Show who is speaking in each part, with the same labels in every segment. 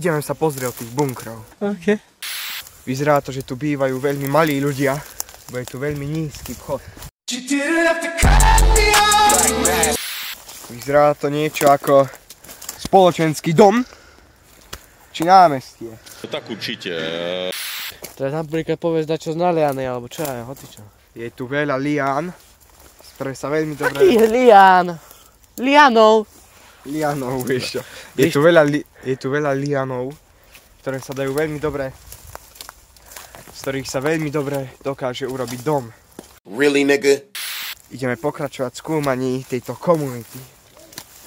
Speaker 1: ideme sa pozrieť tých bunkrov.
Speaker 2: OK.
Speaker 1: Vyzerá to, že tu bývajú veľmi malí ľudia, bo je tu veľmi nízky vchod. Vyzerá to niečo ako spoločenský dom, či námestie.
Speaker 3: Tak určite.
Speaker 2: Teraz napríklad povedz čo z naliany, alebo čo ja, hoci čo.
Speaker 1: Je tu veľa lián, z ktoré sa veľmi dobre...
Speaker 2: Aký je lián? Lianov.
Speaker 1: Lianov, vieš čo. Je tu veľa, li... je tu veľa lianov, ktoré sa dajú veľmi dobre, z ktorých sa veľmi dobre dokáže urobiť dom.
Speaker 4: Really, nigga?
Speaker 1: Ideme pokračovať v skúmaní tejto komunity.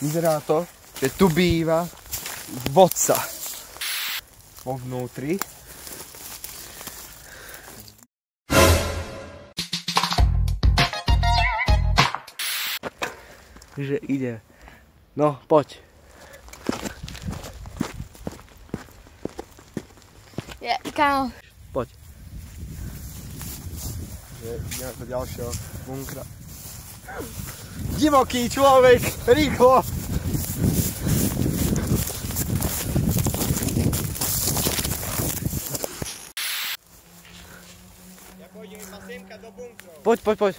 Speaker 1: Vyzerá to, že tu býva vodca. Vo vnútri.
Speaker 2: Že ide. No, poď.
Speaker 5: Ja, kámo,
Speaker 2: Poď.
Speaker 1: Ideme do ďalšieho bunkra. Divoký človek, rýchlo! Ja pôjdem iba semka do bunkrov.
Speaker 2: Poď, poď, poď.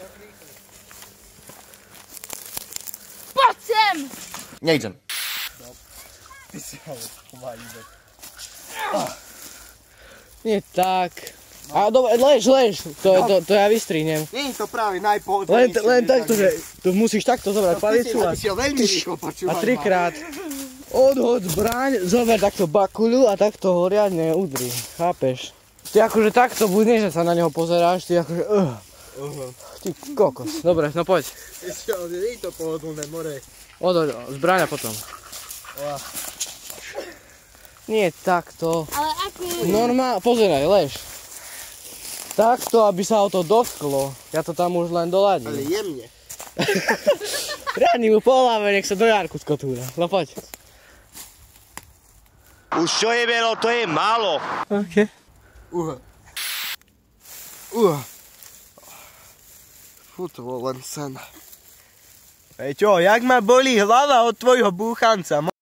Speaker 5: poď sem!
Speaker 4: Nejdem.
Speaker 1: Ty si ide.
Speaker 2: Nie tak. A dobre, lež, lež. To, to, to ja vystrihnem.
Speaker 1: Nie to práve
Speaker 2: Len,
Speaker 1: najpohodlnejšie.
Speaker 2: len takto, že to musíš takto zobrať
Speaker 1: si,
Speaker 2: palicu a,
Speaker 1: ty si ho veľmi rýchlo
Speaker 2: a
Speaker 1: počúvaj.
Speaker 2: trikrát. Odhod zbraň, zober takto bakuľu a takto ho riadne udri. Chápeš? Ty akože takto bude, že sa na neho pozeráš, ty akože... Uh,
Speaker 1: Uh-huh.
Speaker 2: ty kokos. Dobre, no poď.
Speaker 1: Nie je to pohodlné more.
Speaker 2: Odhoď, zbraň a potom.
Speaker 1: Oa.
Speaker 2: Nie takto.
Speaker 5: Ale aký...
Speaker 2: Normálne, pozeraj, lež. Takto, aby sa o to dotklo. Ja to tam už len
Speaker 1: Ale
Speaker 2: doladím.
Speaker 1: jemne.
Speaker 2: Riadni mu po hlave, nech sa do Jarku skotúra. No poď.
Speaker 6: Už čo je veľa, to je málo.
Speaker 2: OK.
Speaker 1: Uh. Uh. Bol len sen. Ej čo, jak ma bolí hlava od tvojho búchanca?